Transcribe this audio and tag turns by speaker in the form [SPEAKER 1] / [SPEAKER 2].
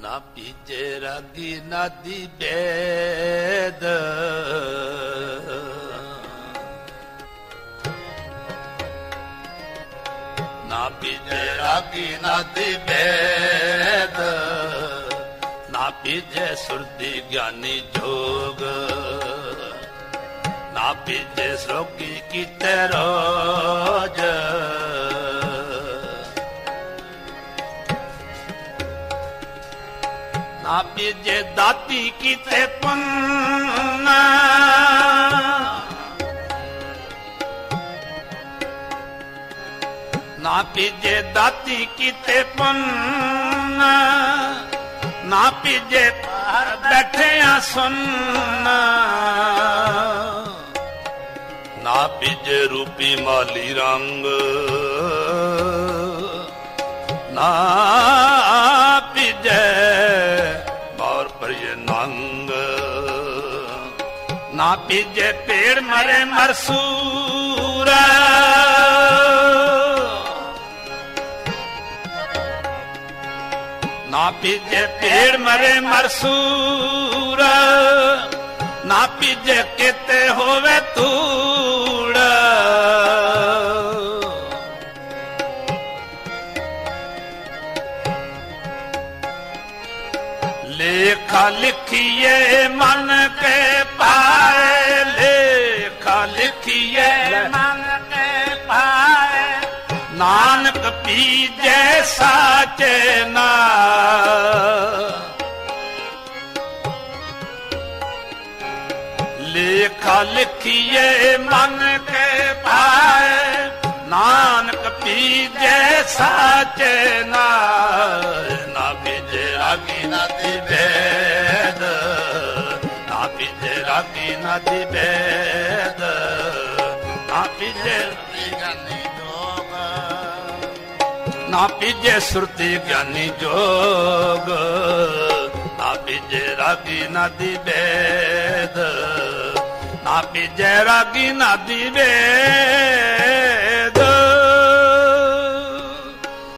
[SPEAKER 1] ਨਾ ਪੀਜੇ ਰਾਗੀ ਨਾਦੀ ਬੇਦ। ਨਾ ਪੀਜੇ ਰਾਗੀ ਨਾਦੀ ਬੇਦ। ਨਾ ਪੀਜੇ ਸੁਰਤੀ ਗਿਆਨੀ ਜੋਗ। ਨਾ ਪੀਜੇ ਸੋਗੀ ਕੀਤੇ ਰੋਜ ਨਾ ਪੀਜੇ ਦਾਤੀ ਕੀਤੇ ਪੁੰਨ। ਨਾ ਪੀਜੇ ਦਾਤੀ ਕੀਤੇ ਪੁੰਨ। ਨਾ ਪੀਜੇ ਬਾਹਰ ਬੈਠਿਆ ਸੁਣ ਨਾ ਪੀਜੇ ਰੂਪੀ ਮਾਲੀ ਰੰਗ। ਨਾ ਨਾ ਪੀਜੇ ਪੇੜ ਮਰੇ ਮਰਸੂਰਾ ਨਾ ਪੀਜੇ ਪੇੜ ਮਰੇ ਮਰਸੂਰਾ ਨਾ ਪੀਜੇ ਕਿਤੇ ਹੋਵੇ ਲੇਖਾ ਲਿਖੀਏ ਮਨ ਕੇ ਪਾਏ। ਲੇਖਾ ਲਿਖੀਏ ਮਨ ਕੇ ਪਾਏ। ਨਾਨਕ ਪੀਜੈ ਸਾਚੇ ਨਾ ਲੇਖਾ ਲਿਖੀਏ ਮਨ ਕੇ ਪਾਏ ਨਾਨਕ ਪੀਜੈ ਸਾਚੇ ਨਾ ਨਾ ਪੀਜੇ ਰਾਗੀ ਨਾ ਦੀ ਨਾ ਪੀਜੇ ਰਾਗੀ ਨਾ ਦੀ ਬੇਦ, ਨਾ ਪੀਜੇ ਗਿਆਨੀ ਜੋਗ, ਨਾ ਪੀਜੇ ਸੁਰਤੀ ਗਿਆਨੀ ਜੋਗ, ਨਾ ਪੀਜੇ ਰਾਗੀ ਨਾ ਦੀ ਬੇਦ, ਨਾ ਪੀਜੇ ਰਾਗੀ ਨਾ ਦੀ